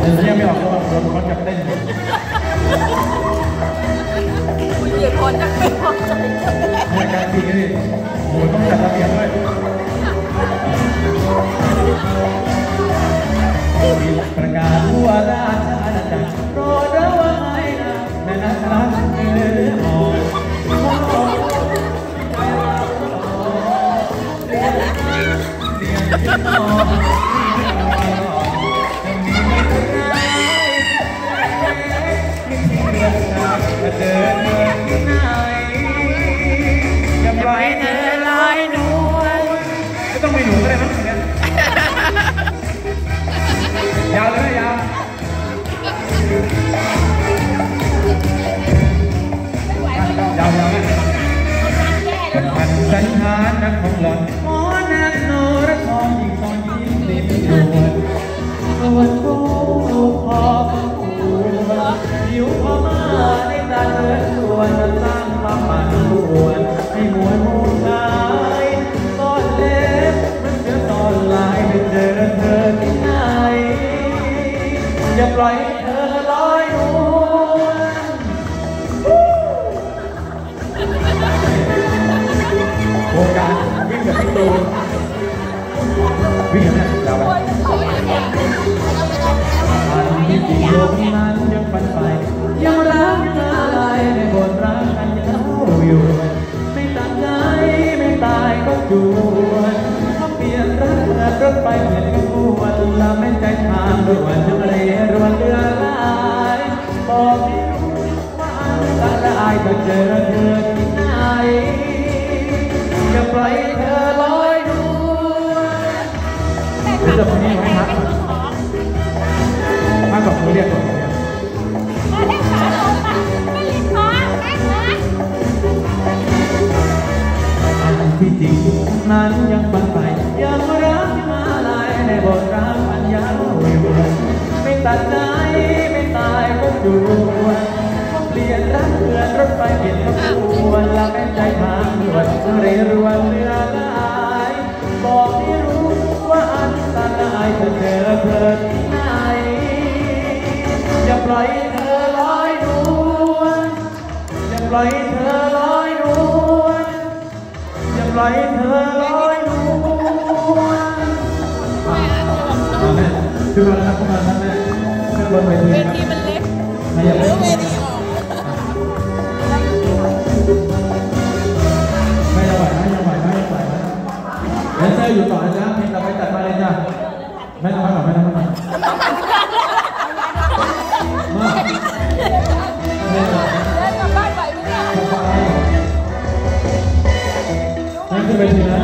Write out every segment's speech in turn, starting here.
เดี๋ยวยังไม่ออกตัวโดนเขาจับเต้นอยู่คุณเหยียดคนจะไม่พอใจในการจริงนี่โหต้องจัดระเบียบด้วย ทำงานพันสันทานนักของหล่อนหมอนักโนรทองยิ่งตอนยิ้มเต็มดวงส่วนกูพอผูผิวพอมาในตาเธอส่วนสร้างมาปั่นป่วนให้มวลมูลกายซ่อนเล็บมันเสือซ่อนลายไปเจอเธอที่ไหนอย่าปล่อย เดี๋ยวจะคนนี้ไว้ครับมากับมือเรียกก่อนเนี่ยมาเล่นขาลงมาไม่ลิ้นคอแม่ขาอันที่จริงนั้นยังฝันไปยังรักมาลายในบทรักอันยาวอยู่ไม่ตัดใจไม่ตายก็จวนเปลี่ยนรักเพื่อนรถไฟเปลี่ยนขบวนละแม่ใจทางด่วนเรรวนเรือ ให้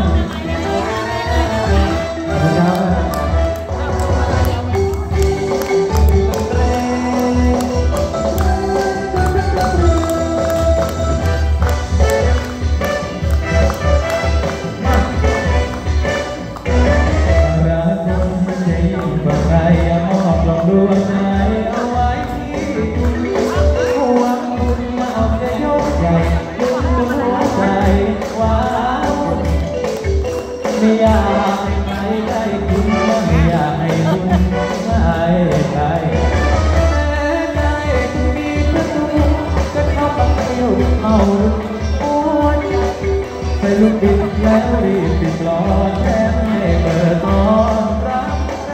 ลูกบิดแล้วรีบปิดล้อแค่ไม่เปิดตอนรับใจ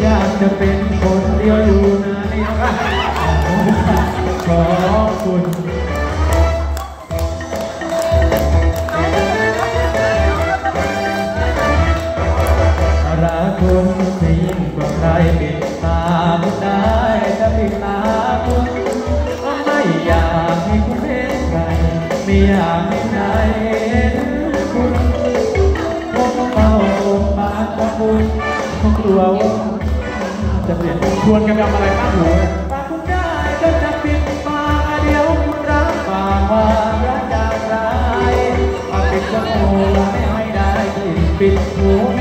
อยากจะเป็นคนเดียวอยู่ในขอบคุณรักคุณที่ยิ่งกว่าใครปิดตาไม่ได้จะปิดตาคุณไม่อยากให้คุณเป็นใครไม่อยาก ผมกลัวจะเปลี่ยนชวนกันไปทำอะไรบ้างหนูปากคุณได้ก็จะปิดปากเดี๋ยวคุณรับปากความรักจากใครปากปิดจมูกไม่ให้ได้กลิ่นปิดหู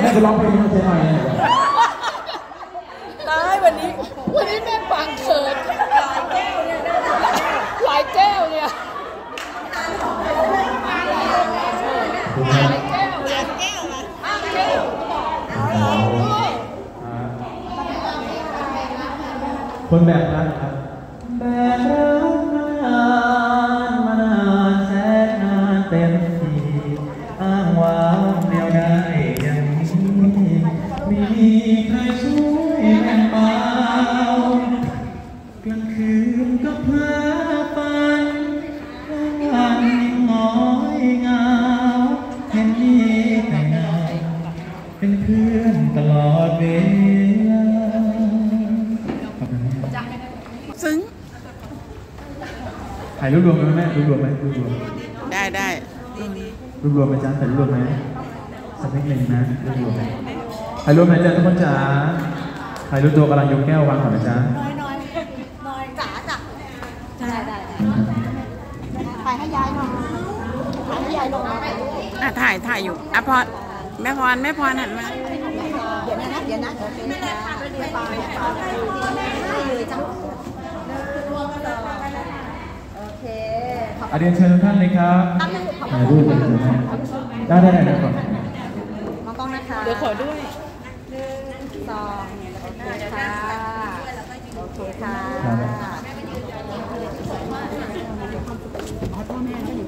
แม่จะร้องเพลงให้เจ๊หน่อยนะตายวันนี้ วันนี้แม่ฟังเขินหลายแก้วเนี่ยหลายแก้วเนี่ยหลายแก้วเนี่ยห้ายแก้วคนแบบนั้นครับแบกรักมานานมานานแสนนานเต็ม เวลาซึ้งถ่ายรูปรวมไหมแม่รูปรวมไหมรูปรวมได้ได้รูปรวมไหมจ๊ะถ่ายรูปรวมไหมสักนิดหนึ่งนะรูปรวมไหมถ่ายรูปไหมจ๊ะทุกคนจ๋าถ่ายรูปตัวกำลังยกแก้ววางก่อนนะจ๊ะถ่ายให้ยายหน่อยถ่ายให้ยายลงมาอะถ่ายถ่ายอยู่อะพรแม่พรแม่พรหันมาเดี๋ยวนะเดี๋ยวนะโอเคค่ะไม่ปาไม่ปาให้เลยจ้ะโอเคอาเรียนเชิญทุกท่านเลยครับถ่ายรูปกันเลยนะได้ได้ได้ได้ก่อนมองกล้องนะคะเดี๋ยวขอด้วยหนึ่งสองโอเคค่ะโอเคค่ะ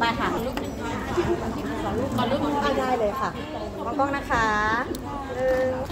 ไปค่ะขอรูปขอรูปได้เลยค่ะมองกล้องนะคะหนึ่ง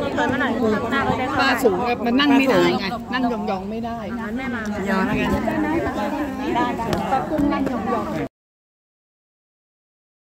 ไม่รู้เธอเมื่อไหร่หน้าก็ได้ป้าสูงแบบมันนั่งไม่ได้ไง นั่งยองๆไม่ได้ ยอแล้วกันได้ได้